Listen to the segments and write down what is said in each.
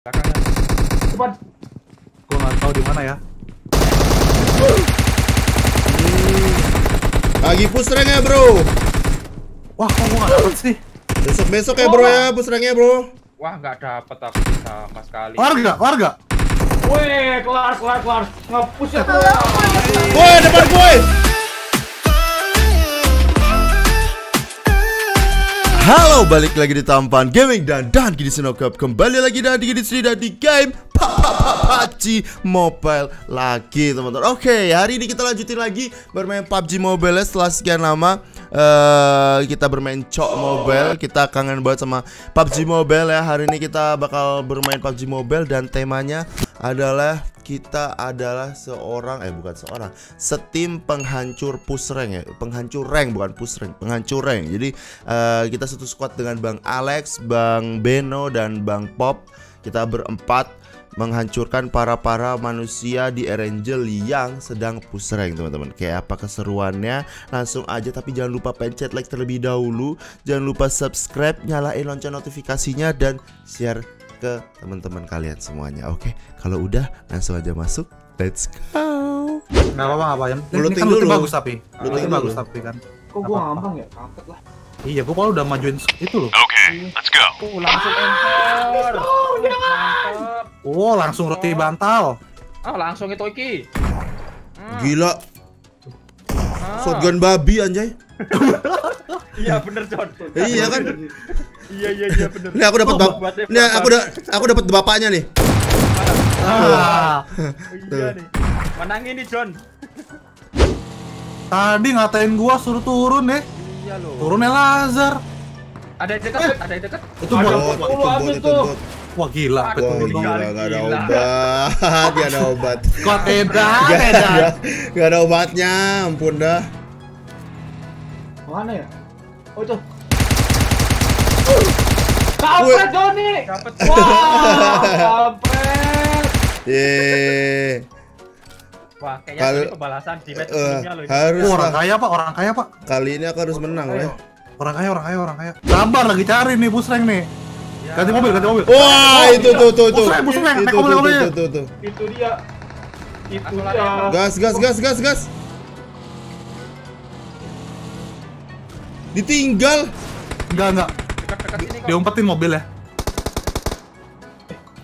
Belakangnya. Depan. Gua nggak tahu di mana ya. Lagi push rank ya bro Wah, kok gua nggak dapet sih? Besok-besok ya bro ya push ranknya bro Wah, nggak dapet aku sama sekali. Warga, warga. Wih, kelar, kelar, kelar. Ngepush ya. Woi depan gue Halo, balik lagi di Tampan Gaming dan dan di Sinokap kembali lagi dan di sini dan di game PUBG Mobile lagi teman-teman. Oke, hari ini kita lanjutin lagi bermain PUBG Mobile setelah sekian lama eh kita bermain Cok Mobile. Kita kangen banget sama PUBG Mobile ya. Hari ini kita bakal bermain PUBG Mobile dan temanya adalah kita adalah seorang eh bukan seorang setim penghancur push rank ya penghancur rank bukan push rank penghancur rank jadi eh, kita satu squad dengan Bang Alex Bang Beno dan Bang Pop kita berempat menghancurkan para-para manusia di Erangel yang sedang push rank teman-teman kayak apa keseruannya langsung aja tapi jangan lupa pencet like terlebih dahulu jangan lupa subscribe nyalain lonceng notifikasinya dan share ke teman-teman kalian semuanya. Oke, kalau udah langsung aja masuk. Let's go. Nggak apa-apa, apa kan looting dulu. bagus tapi. Dulu. bagus tapi kan. Kok gua ngambang ya? Kampet lah. Iya, gua kalau udah majuin itu loh. Oh, langsung enter. Mantap. Oh, langsung roti bantal. Ah, langsung itu iki. Hmm. Gila, Ah. shotgun babi anjay. Iya bener John. iya kan? Iya iya iya bener. Nih aku dapat bap Nih aku udah aku dapat bapaknya nih. Ah, Iya nih. Menang ini John. tadi ngatain gua suruh turun deh. Iya loh. Turun ya Lazar. Ada yang dekat, ada yang dekat. Itu bot. Bot, itu bot, itu bot. Wah gila. Wah, Betul. gila, gak ada obat. Gak ada obat. Squad edan, edan. gak ada obatnya. Ampun dah. Mana ya? Oh, itu. Kampret, Joni! Dapat. Wah, kampret! Yeay. Wah, kayaknya Kal- ini pembalasan di match Eh, sebelumnya loh. ini. harus Oh, orang kaya pak, orang kaya pak. Kali ini aku harus menang ya. Orang kaya, orang kaya, orang kaya. Sabar lagi cari nih bus rank nih. Ya. Ganti mobil, ganti mobil. Wah, itu tuh tuh tuh. Bus rank, bus rank, naik Itu mobil, tuh mobil. tuh tuh tuh. Itu dia. Itu dia. Gas, gas, gas, gas, gas. Ditinggal. Enggak, enggak. Diumpetin mobil ya.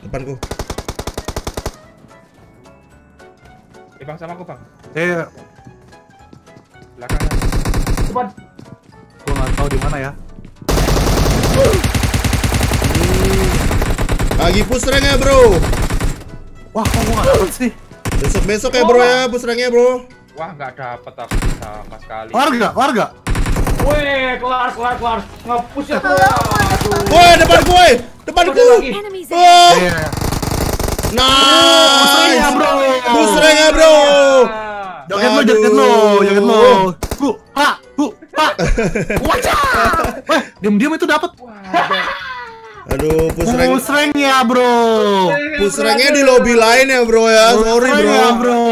Depanku. Bang sama aku, Bang. Eh, Belakangnya. Depan. gua nggak tahu di mana ya. Lagi push rank ya, Bro. Wah, kok gua nggak dapet sih? Besok-besok ya, Bro ya, push ranknya, Bro. Wah, nggak dapet aku sama sekali. Warga, warga. Wih, kelar, kelar, kelar. Ngepush ya. Aduh. Woi, depan gue. Lagi. Enemies Oh, ahead. Iya, iya. nice. ya, bro. Push rank ya, Bro. Ah. Joget lo, joget lo, joget lo. Bu, ha, bu, ha. Wajah. Weh, diam-diam itu dapat. Aduh. Push rank ya, bro. Push ranknya di lobby lain ya, Bro ya. Sorry, Bro. ya, bro.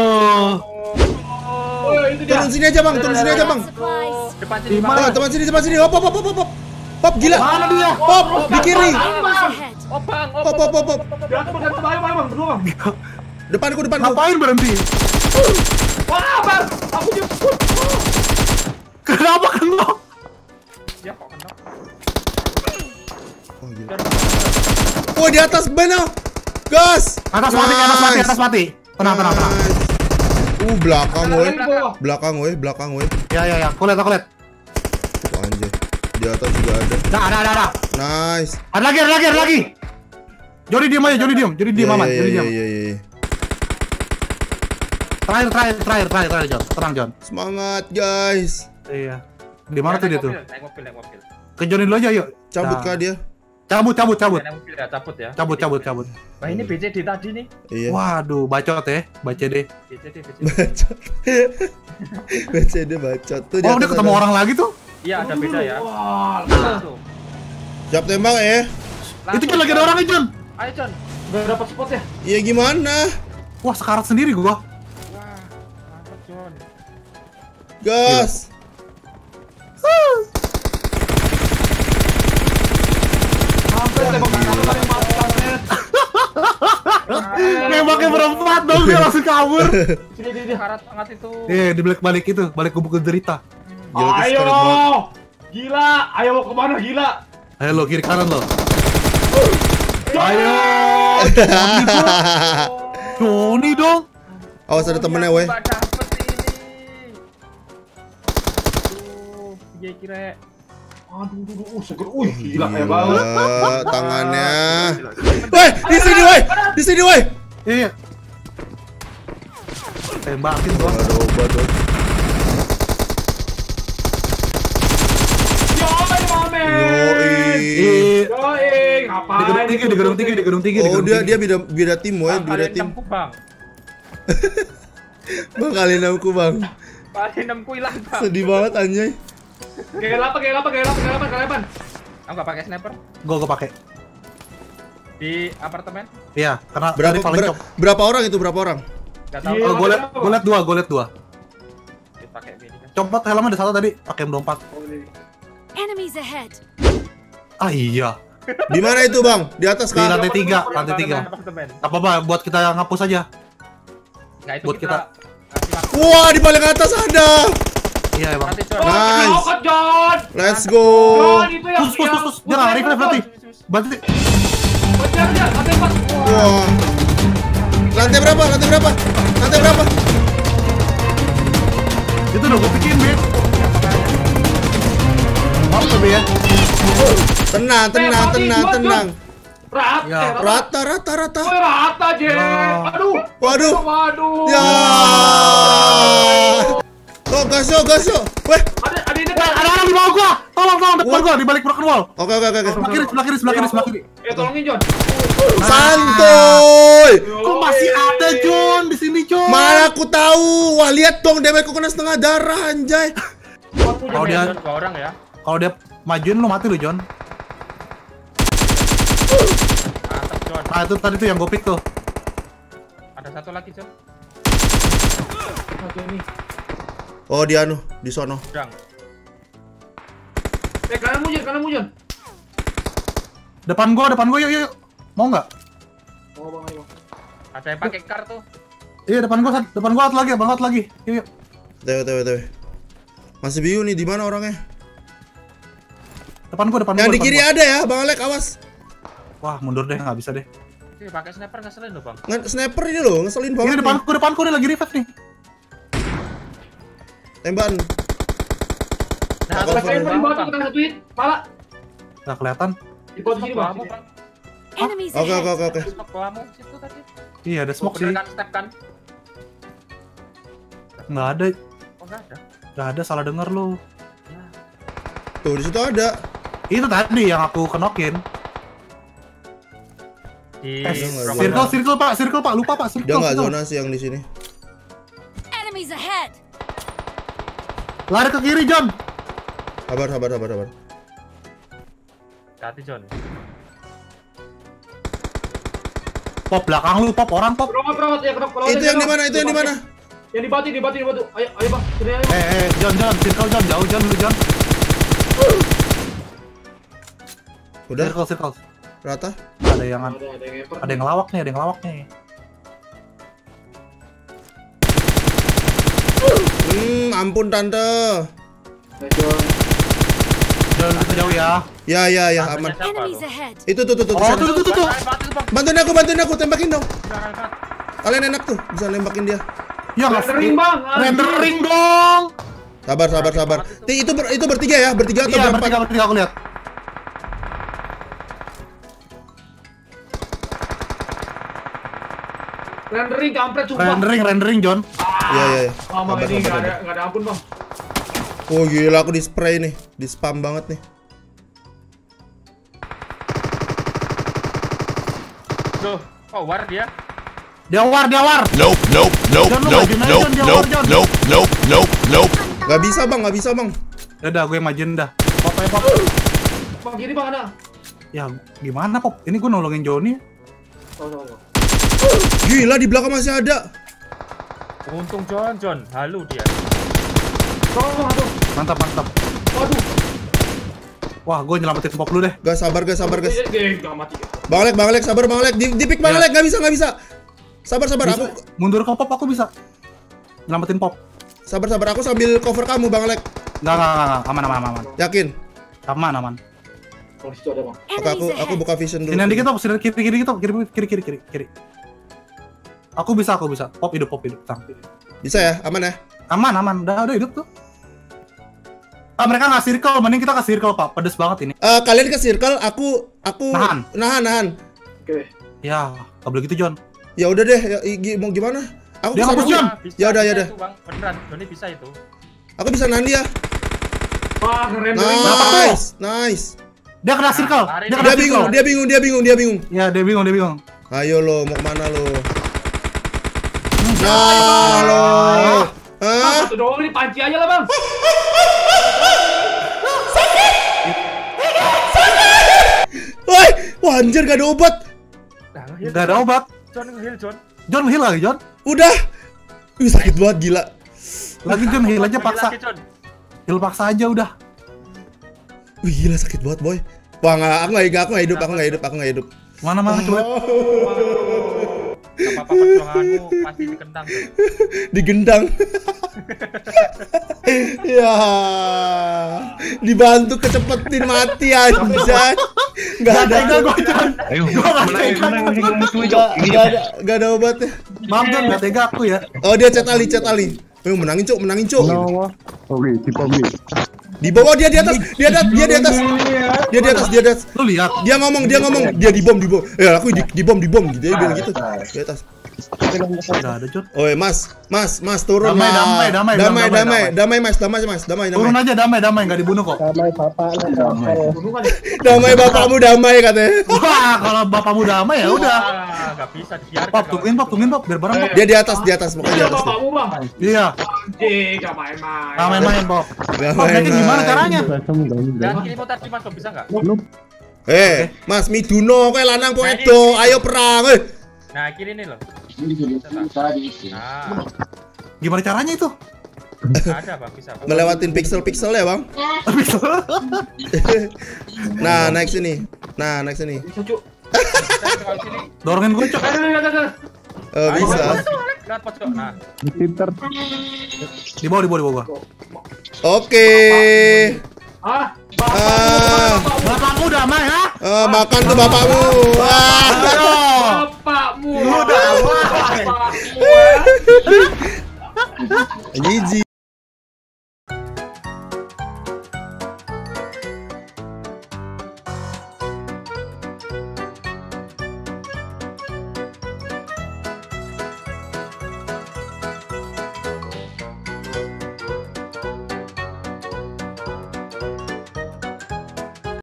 Dia. Turun sini aja, Bang. Turun sini aja, Bang. Depan sini, Bang. Oh, teman sini, teman sini. Hop, hop, hop, hop, hop. Hop, gila. Mana dia? Hop, di kiri. Oh. Oh, bang, bang, berdua bang. Depanku, depanku. Ngapain berhenti? Wah, bang, aku jemput. Kenapa kena? Dia kok kena? Oh, gila. Oh, di atas Beno. Gas. Atas mati, atas mati, atas mati. Tenang, tenang, tenang. Nice. Uh, belakang woi. Di. Belakang woi, belakang woi. Ya, ya, ya. Aku lihat. Oh, anjay. Di atas juga ada. Nah, ada, ada, ada. Nice. Ada lagi, ada lagi, ada lagi. Jody diam aja, Jody diam. Jody diam Iya, aman, iya, Jody iya, diam. iya, iya. Terakhir, terakhir, terakhir, terakhir, terakhir, John. Tenang, John. Semangat, guys. Iya. Di mana tuh dia tuh? Naik mobil, naik mobil. Ke Johnny dulu aja, yuk. Cabut Nah. kah dia? Cabut, cabut, cabut. Naik mobil ya, cabut ya. Cabut, cabut, cabut. Wah, ini BCD tadi nih. Iya. Waduh, bacot ya. Baca deh. BCD, BCD. Bacot. BCD bacot tuh Oh, udah ketemu orang lagi tuh. Iya, ada beda ya. Wah, Nah. Siap tembak ya. Itu John lagi ada orang nih, John. Ayo, John. nggak dapat spot ya. Iya gimana? Wah, sekarat sendiri gua. Gas. Tembak kanan. Nembaknya berempat dong dia langsung kabur. Sini, sini, sini. Karat banget itu. Eh, di balik balik itu, balik gubuk derita. Gila, Ayo, gila. Ayo mau ke mana gila? Ayo lo kiri kanan lo. Ayo. Joni dong. Awas ada temennya, weh. Dia kira Aduh, aduh, aduh, uh, seger. Uh, gila kayak banget. Tangannya. Weh, di sini, weh. Di sini, weh. Iya. Tembakin gua. Aduh, aduh. Yoi, mamen. Yoi. Iya. Yoi, ngapain? Di gedung tinggi, di gedung tinggi, di gedung tinggi. Oh, dia dia beda beda tim, weh, Bang, beda kalian tim. bang. Bang kali enamku, Bang. Kalian enamku hilang bang. Sedih banget anjay. Kayak apa, kayak apa, kayak apa, kayak apa, kayak apa? Aku nggak pakai sniper Gua gua pakai. di apartemen. Iya, karena Berapa paling ber- cop. berapa orang itu? Berapa orang? Gak tahu. Iya. Oh, gua liat, gua liat dua, gua liat dua. Pakai mini kan. Copot helmnya ada satu tadi, pakai M24. Enemies ahead. Ah iya. Di mana itu, Bang? Di atas Di kah? lantai tiga, lantai Apartemen, tiga. Apartemen. Apa apa buat kita ngapus aja. Nggak itu Buat kita. kasih waktu. Wah, di paling atas ada. Iya. Oh, Nice. John. Let's go. John, itu yang... Pus. Jangan, revive nanti. Berarti kejar, lantai. Wah. Berapa? Lantai berapa? Lantai berapa? itu udah gua bikin, Be. Maaf Be ya. Tenang, tenang, tenang, tenang. Rata, Ya. rata. Rata, rata, rata. Woi, rata. Aduh. Waduh. Waduh. Ya. Oh, gas yo, gas yo. Weh. Ada, ada ini. Ada orang di bawah gua. Tolong, tolong, depan gua di balik broken wall. Oke, oke, oke, oke. Sebelah kiri, sebelah kiri, sebelah kiri, sebelah kiri. Eh, tolongin, John. Santuy. Kok masih ada John di sini, John? Mana aku tahu. Wah, lihat dong damage kena setengah darah anjay. Kalau dia orang ya. kalau dia majuin lu mati lu, John. Nah, itu tadi tuh yang gue pick tuh. Ada satu lagi John. Oke, nih. Oh, di anu, di sono. Udang. Eh, kanan John, kanan John. Depan gua, depan gua, yuk, yuk. yuk. Mau nggak? Oh, bang, ayo. Ada yang pakai kar tuh. Iya, depan gua, depan gua satu lagi, bang, satu lagi. Yuk, yuk. TW, TW, TW. Masih bingung nih di mana orangnya. Depan gua, depan gua. Yang di kiri gua. ada ya, Bang Alek, awas. Wah, mundur deh, nggak bisa deh. Oke, pakai sniper ngeselin loh bang. Nge sniper ini loh, ngeselin banget. Ini depan nih. gua, depan gua, nih lagi revive nih. Tembakan. Nah, Apa Saya mau dibawa tuh, kita satuin. Pala. Nggak kelihatan. Di bawah sini, bang. Oke, oke, oke, oke. Smoke bawamu situ tadi. Iya, ada smoke sih. kan step kan? Nggak ada, Oh nggak ada. ada. Salah denger lu. Ya. Tuh, di situ ada. Itu tadi yang aku kenokin. Di Eh, circle, circle pak, circle pak, lupa pak, circle. Dia nggak circle. zona sih yang di sini. Enemies ahead. Lari ke kiri, John. Sabar, sabar, sabar, sabar. Hati John. Pop belakang lu, pop orang pop. Perawat, perawat, ya, perawat. perawat, Itu ya, yang di mana? Itu yang di mana? Yang di batu, di batu, di batu. Ayo, ayo, bang. Sini, ayo. Eh, eh, John, John, circle John, jauh John, lu John. Udah, Circle, circle. rata. Ada yang Ada, ada yang ngeper. ada yang ngelawak nih, ada yang ngelawak nih. Hmm, ampun tante. John, kita jauh ya. Ya, ya, ya, aman. Itu tuh, tuh, tuh. Oh, tuh, tuh, tuh, tuh. Bantuin aku, bantuin aku, tembakin dong. Kalian enak tuh, bisa nembakin dia. Ya, Rendering, bang. Rendering dong. Sabar, sabar, sabar. Ti, itu ber, itu bertiga ya, bertiga atau Iya, berempat? bertiga, bertiga aku lihat. Rendering, kampret, sumpah. Rendering, rendering, John. Iya, iya, iya. Bang, Sabar, ini nggak ada, nggak ada ampun, bang. Oh gila aku di spray nih, di spam banget nih. Tuh, oh war dia. Dia war, dia war. Nope, nope, nope, John, nope, nope, nope, nope, nope, nope, nope. Gak bisa bang, gak bisa bang. Ya udah, gue majuin dah. Pop, pop. Bang, kiri, bang, ada. Ya, gimana, Pop? Ini gue nolongin Johnny. Oh, oh, oh. Gila di belakang masih ada. Untung John, John. Halu dia. Tolong, bang, aduh. Mantap, mantap. Waduh. Wah, gue nyelamatin Pop lu deh. Gak sabar guys, sabar guys. Bang Alek, Bang Alek, sabar Bang Alek. Di, di pick Bang Ya. Alek, gak bisa, gak bisa. Sabar sabar Bisa. aku Mundur ke pop aku bisa. Nyelamatin pop. sabar sabar aku sambil cover kamu Bang Alek. Enggak, enggak, enggak, enggak. Aman, aman, aman, aman. Yakin? Aman, aman. Kalau di situ ada bang. Oke, aku aku buka vision dulu. Sini dikit pop, sini kiri kiri dikit pop, kiri kiri kiri kiri kiri. Aku bisa, aku bisa. Pop hidup, pop hidup. Tang. Bisa ya? Aman ya? Aman, aman. Udah, udah hidup tuh. Ah, mereka nggak circle, mending kita ke circle, Pak. Pedes banget ini. Eh, kalian ke circle, aku aku Nahan. nahan, nahan. Oke. Ya, nggak boleh gitu, John. Ya udah deh, ya, mau gimana? Aku Dia bisa. John. Ya udah, ya udah. itu, Bang. Beneran, Joni bisa itu. Aku bisa nahan dia. Wah keren Nice, nice. Dia kena circle. lari Dia kena Dia bingung, circle. dia bingung, dia bingung, dia bingung. Ya, dia bingung, dia bingung. Ayo lo, mau ke mana lo? Nah, lo. Hah? Satu doang ini panci aja lah bang. Woi, wah anjir gak ada obat. Nah, Nggak ada obat. John nge-heal, John. John heal lagi, John. Udah. Ih, sakit banget gila. Lagi John heal aja paksa. Heal paksa aja udah. Wih, gila sakit banget, boy. Wah, aku nggak, aku nggak hidup, aku nggak hidup, aku nggak hidup. Mana mana coba. Gak apa-apa perjuanganmu pasti dikentang. John. Digendang. ya. Dibantu kecepetin mati anjay. Gak ada. Ayo, Gua nggak mana tega. mana mana mana tuh Gak, gak ada, gak ada obatnya. Maaf John, nggak tega aku ya. Oh dia chat Ali, chat Ali. Ayo menangin cuk, menangin cuk. Oke, tipe. Di bawah dia di atas, dia di atas, dia di atas. Dia di atas, dia di atas. Lu lihat. Dia ngomong, dia ngomong, dia di bom, di bom. Eh aku di, di bom, di bom gitu. Dia bilang gitu. Di atas. Udah ada. Oi mas, mas, mas turun Damai, mas. damai, damai, damai, damai, damai, damai. damai, mas, damai, mas, damai, Turun damai. aja damai damai nggak dibunuh kok. Bunuh kan. Damai bapakmu damai katanya. Wah kalau bapakmu damai ya udah. Nggak bisa dibiarkan. Pop tungguin pop tungguin pop biar bareng pop. Dia di atas, di atas, pokoknya di Iya atas. bapakmu bang. Iya. Anjing gak main-main. Nah, main-main pop. Gak Pop naikin gimana main-main. caranya? Dan kiri mau tadi mas, Bob, bisa nggak? Eh, Mas Miduno kowe lanang kowe edo, ayo perang. Eh. Nah, kiri nih loh. Nah, Gimana caranya itu? ada bang, bisa. Bang. Melewatin pixel-pixel ya, Bang. Nah, naik sini. Nah, naik sini. Dorongin gue cok. Eh, bisa. Nah, Di bawah di bawah di bawah. Oke. Ah, Ah, Bapakmu damai ha? eh, makan tuh bapakmu. Ah. Ayo. bapakmu. Udah, bapakmu. Gigi.